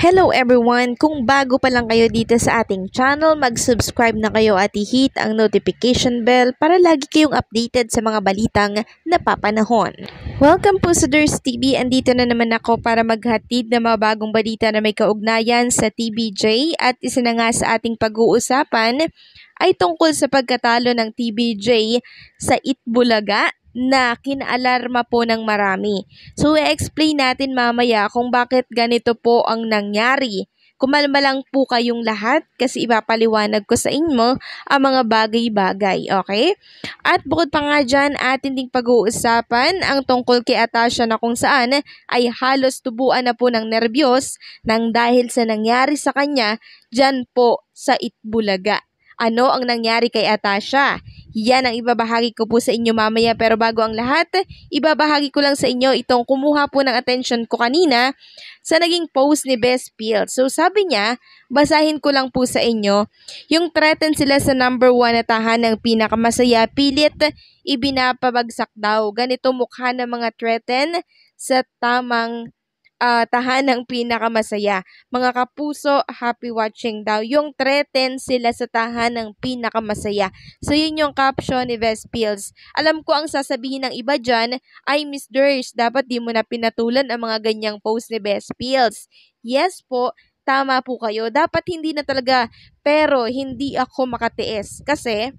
Hello everyone! Kung bago pa lang kayo dito sa ating channel, mag-subscribe na kayo at i-hit ang notification bell para lagi kayong updated sa mga balitang napapanahon. Welcome po sa Durs TV. Andito na naman ako para maghatid ng mga bagong balita na may kaugnayan sa TBJ at isa na nga sa ating pag-uusapan ay tungkol sa pagkatalo ng TBJ sa Itbulaga na kinaalarma po ng marami. So, i-explain natin mamaya kung bakit ganito po ang nangyari. Kumalma lang po kayong lahat kasi ipapaliwanag ko sa inyo ang mga bagay-bagay, okay? At bukod pa nga dyan, atin ding pag-uusapan ang tungkol kay Atasha na kung saan ay halos tubuan na po ng nerbiyos nang dahil sa nangyari sa kanya dyan po sa Itbulaga. Ano ang nangyari kay Atasha? Yan ang ibabahagi ko po sa inyo mamaya pero bago ang lahat, ibabahagi ko lang sa inyo itong kumuha po ng attention ko kanina sa naging post ni Best Field. So sabi niya, basahin ko lang po sa inyo, yung threaten sila sa number one na tahan ng pinakamasaya, pilit ibinapabagsak daw. Ganito mukha ng mga threaten sa tamang uh, tahanang pinakamasaya. Mga kapuso, happy watching daw. Yung threaten sila sa tahanang pinakamasaya. So yun yung caption ni Vespils. Alam ko ang sasabihin ng iba dyan ay Miss Durs, dapat di mo na pinatulan ang mga ganyang post ni Vespils. Yes po, tama po kayo. Dapat hindi na talaga, pero hindi ako makatiis. Kasi,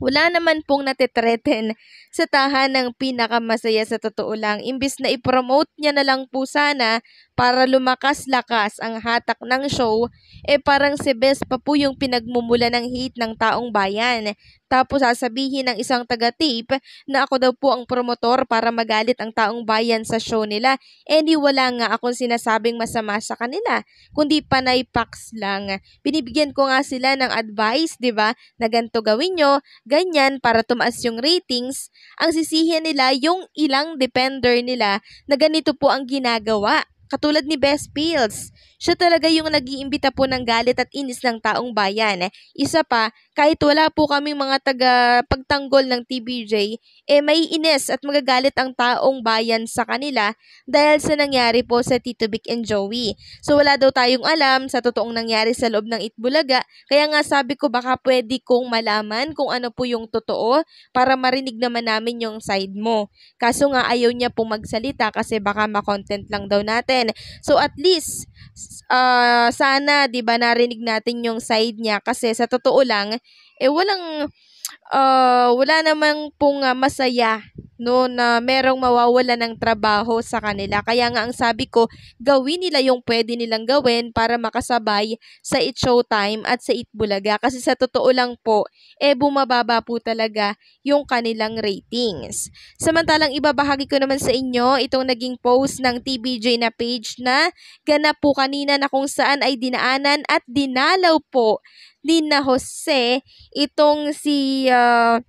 wala naman pong natitreten sa tahanang pinakamasaya sa totoo lang. Imbis na i-promote niya na lang po sana para lumakas-lakas ang hatak ng show, eh parang si Bes pa po yung pinagmumula ng hate ng taong bayan. Tapos sasabihin ng isang taga-tape na ako daw po ang promotor para magalit ang taong bayan sa show nila. Eh di wala nga akong sinasabing masama sa kanila, kundi panay paks lang. Binibigyan ko nga sila ng advice, di ba, na ganito gawin nyo, ganyan para tumaas yung ratings. Ang sisihin nila yung ilang depender nila na ganito po ang ginagawa. Katulad ni Best Pills. Siya talaga yung nag-iimbita po ng galit at inis ng taong bayan. Isa pa, kahit wala po kaming mga taga pagtanggol ng TBJ, eh may inis at magagalit ang taong bayan sa kanila dahil sa nangyari po sa Tito Vic and Joey. So wala daw tayong alam sa totoong nangyari sa loob ng Itbulaga, kaya nga sabi ko baka pwede kong malaman kung ano po yung totoo para marinig naman namin yung side mo. Kaso nga ayaw niya pong magsalita kasi baka makontent lang daw natin. So at least uh, sana 'di ba narinig natin yung side niya. Kasi sa totoo lang eh walang uh, wala namang pong uh, masaya no na merong mawawala ng trabaho sa kanila. Kaya nga ang sabi ko, gawin nila yung pwede nilang gawin para makasabay sa It Showtime at sa It Bulaga. Kasi sa totoo lang po, eh bumababa po talaga yung kanilang ratings. Samantalang ibabahagi ko naman sa inyo itong naging post ng TBJ na page na ganap po kanina na kung saan ay dinaanan at dinalaw po ni na Jose itong si uh,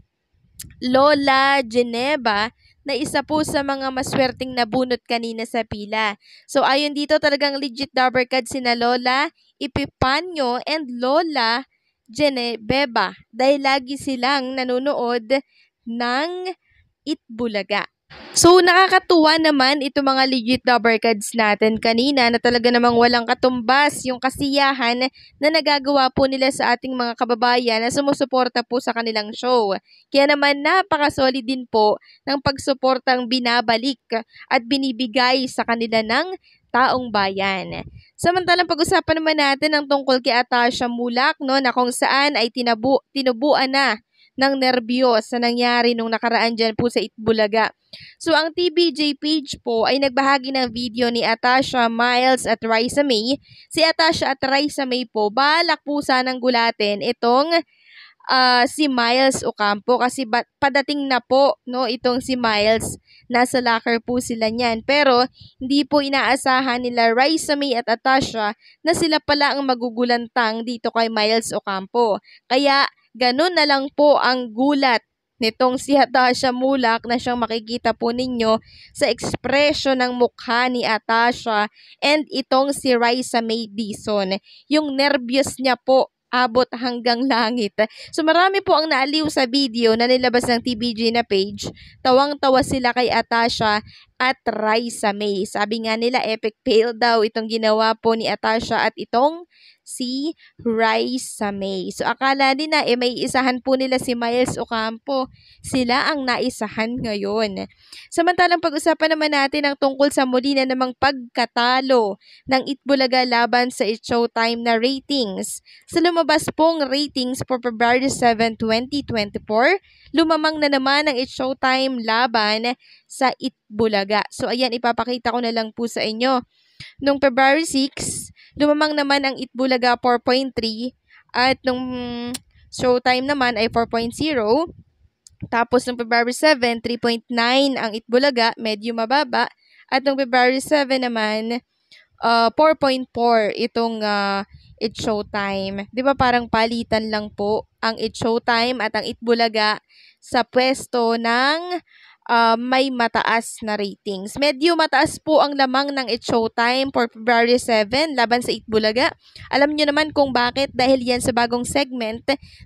Lola Geneva na isa po sa mga maswerteng nabunot kanina sa pila. So ayon dito talagang legit Dabarkad sina Lola Ipipanyo and Lola Genebeba dahil lagi silang nanonood ng Itbulaga. So, nakakatuwa naman ito mga legit number cards natin kanina na talaga namang walang katumbas yung kasiyahan na nagagawa po nila sa ating mga kababayan na sumusuporta po sa kanilang show. Kaya naman napaka-solid din po ng pagsuportang binabalik at binibigay sa kanila ng taong bayan. Samantalang pag-usapan naman natin ang tungkol kay Atasha Mulak no, na kung saan ay tinabu, tinubuan na ng nerbiyos sa nangyari nung nakaraan dyan po sa Itbulaga. So, ang TBJ page po ay nagbahagi ng video ni Atasha Miles at Raisa May. Si Atasha at Raisa May po, balak po sanang gulatin itong uh, si Miles Ocampo kasi ba- padating na po no itong si Miles nasa locker po sila niyan pero hindi po inaasahan nila Raisa May at Atasha na sila pala ang magugulantang dito kay Miles Ocampo kaya Ganun na lang po ang gulat nitong si Atasha Mulak na siyang makikita po ninyo sa ekspresyon ng mukha ni Atasha and itong si Raisa May Dison. Yung nervyos niya po abot hanggang langit. So marami po ang naaliw sa video na nilabas ng TBG na page. Tawang-tawa sila kay Atasha at Raisa May. Sabi nga nila epic fail daw itong ginawa po ni Atasha at itong si Raisa May. So akala nila eh may isahan po nila si Miles Ocampo. Sila ang naisahan ngayon. Samantalang pag-usapan naman natin ang tungkol sa muli na namang pagkatalo ng Itbulaga laban sa It Showtime na ratings. Sa lumabas pong ratings for February 7, 2024, lumamang na naman ang It Showtime laban sa Itbulaga. So ayan, ipapakita ko na lang po sa inyo. Nung February 6, lumamang naman ang Itbulaga 4.3 at nung Showtime naman ay 4.0. Tapos nung February 7, 3.9 ang Itbulaga, medyo mababa. At nung February 7 naman, uh, 4.4 itong uh, It Showtime. 'Di ba parang palitan lang po ang It Showtime at ang Itbulaga sa pwesto ng uh, may mataas na ratings. Medyo mataas po ang lamang ng It Showtime for February 7 laban sa Itbulaga. Alam niyo naman kung bakit dahil yan sa bagong segment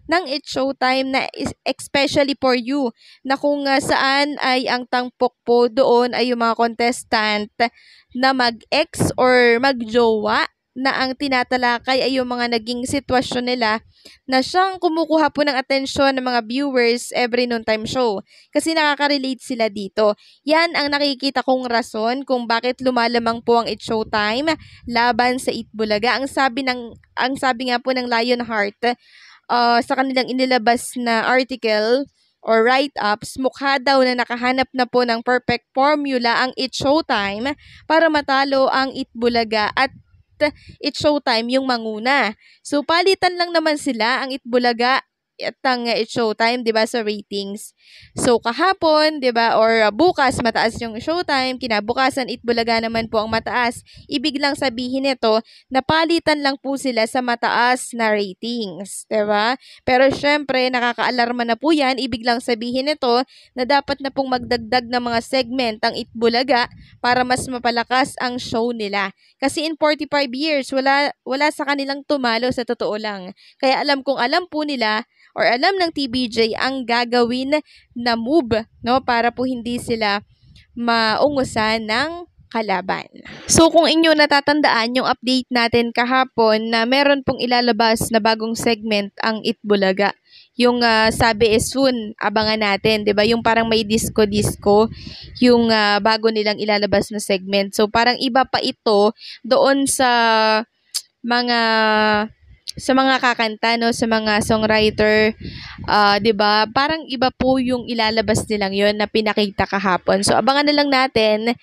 ng It Showtime na especially for you na kung uh, saan ay ang tangpok po doon ay yung mga contestant na mag-ex or mag-jowa na ang tinatalakay ay yung mga naging sitwasyon nila na siyang kumukuha po ng atensyon ng mga viewers every noontime show. Kasi nakaka-relate sila dito. Yan ang nakikita kong rason kung bakit lumalamang po ang It Showtime laban sa Itbulaga. Ang sabi ng ang sabi nga po ng Lionheart uh, sa kanilang inilabas na article or write-ups, mukha daw na nakahanap na po ng perfect formula ang It Showtime para matalo ang Itbulaga at It's Showtime yung manguna. So, palitan lang naman sila ang Itbulaga at ang It's Showtime, 'di ba, sa ratings. So kahapon, 'di ba, or uh, bukas mataas yung Showtime, kinabukasan Itbulaga naman po ang mataas. Ibig lang sabihin nito, napalitan lang po sila sa mataas na ratings, 'di ba? Pero syempre, nakakaalarma na po 'yan. Ibig lang sabihin nito na dapat na pong magdagdag ng mga segment ang Itbulaga para mas mapalakas ang show nila. Kasi in 45 years, wala wala sa kanilang tumalo sa totoo lang. Kaya alam kong alam po nila or alam ng TBJ ang gagawin na move no para po hindi sila maungusan ng kalaban. So kung inyo natatandaan yung update natin kahapon na meron pong ilalabas na bagong segment ang Itbulaga. Yung uh, sabi is soon, abangan natin, 'di ba? Yung parang may disco-disco, yung uh, bago nilang ilalabas na segment. So parang iba pa ito doon sa mga sa mga kakanta no sa mga songwriter uh, 'di ba? Parang iba po yung ilalabas nilang yon na pinakita kahapon. So abangan na lang natin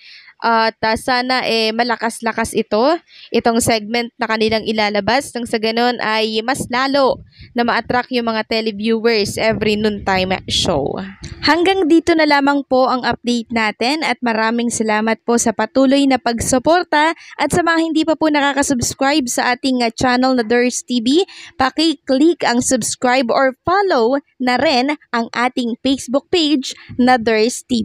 at uh, sana eh malakas-lakas ito, itong segment na kanilang ilalabas nang sa ganun ay mas lalo na ma-attract yung mga televiewers every noontime show. Hanggang dito na lamang po ang update natin at maraming salamat po sa patuloy na pagsuporta at sa mga hindi pa po nakaka-subscribe sa ating uh, channel na Durs TV, paki-click ang subscribe or follow na rin ang ating Facebook page na Durs TV.